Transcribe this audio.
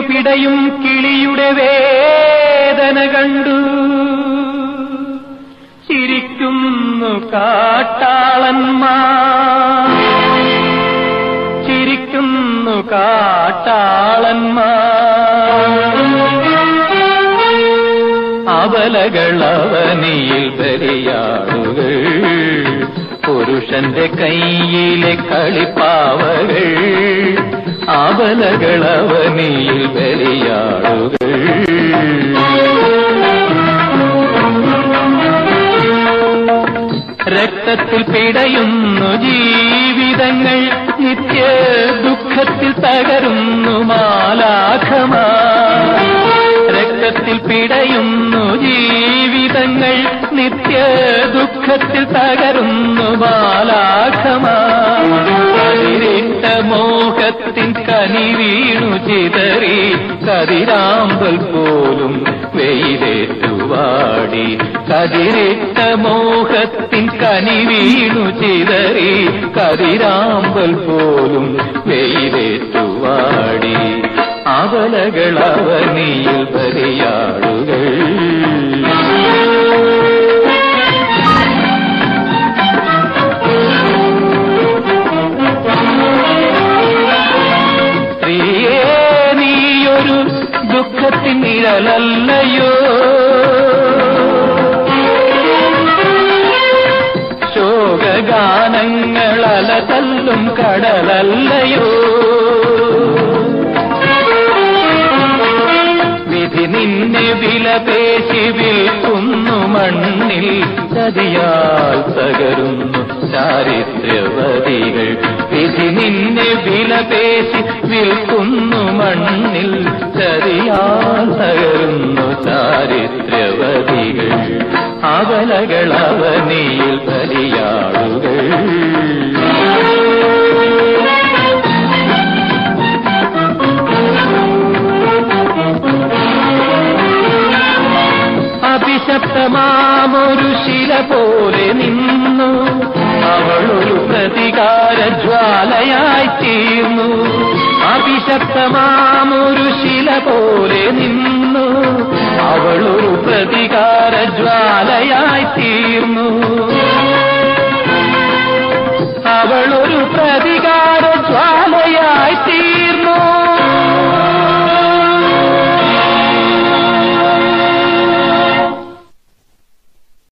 പിടയും കിളിയുടെ വേദന കണ്ടു. ചിരിക്കുന്നു കാട്ടാളന്മാർ. ചിരിക്കുന്നു കാട്ടാളന്മാർ. അവലകളവനിയിൽ ബലിയാടുകൾ പുരുഷന്റെ കയ്യിലെ കളിപ്പാവകൾ അവലകളവനിയിൽ ബലിയാടുകൾ. രക്തത്തിൽ പിടയുന്നു ജീവിതങ്ങൾ നിത്യ ദുഃഖത്തിൽ തകരുന്നു മാലാഖമ. രക്തത്തിൽ പിടയുന്നു ജീവിതങ്ങൾ നിത്യ ദുഃഖത്തിൽ തകരുന്നു ബാലാഖമാ മോഹത്തിൻ കനി വീണു ചിതറി കതിരാമ്പൽ പോലും വെയിലേറ്റുവാടി. കതിരിട്ട മോഹത്തിൻ കനി വീണു ചിതറി കതിരാമ്പൽ പോലും വെയിലേറ്റുവാടി. അവലകളവനിയിൽ ദുഃഖത്തിൻ നിഴലല്ലയോ ശോകഗാനങ്ങൾ അലതല്ലും കടലല്ലയോ? വിധി നിന്നെ വില പേശി വിൽക്കുന്നു മണ്ണിൽ ചതിയാൽ തകരുന്നു ചാരിത്രവതികൾ. വിധി നിന്നെ വില പേശി വിൽക്കുന്നു തകരുന്നു ചാരിത്രവതികൾ. അവലകൾ അവനിയിൽ കലിയാളുകൾ അഭിശപ്തമാമൊരു ശില പോലെ നിന്നു. അവളൊരു പ്രതികാര ജ്വാലയായി തീർന്നു. അതിശക്തമാമൊരു ശില പോലെ നിന്നു. അവളൊരു പ്രതികാര ജ്വാലയായി തീർന്നു. അവളൊരു പ്രതികാര ജ്വാലയായി തീർന്നു.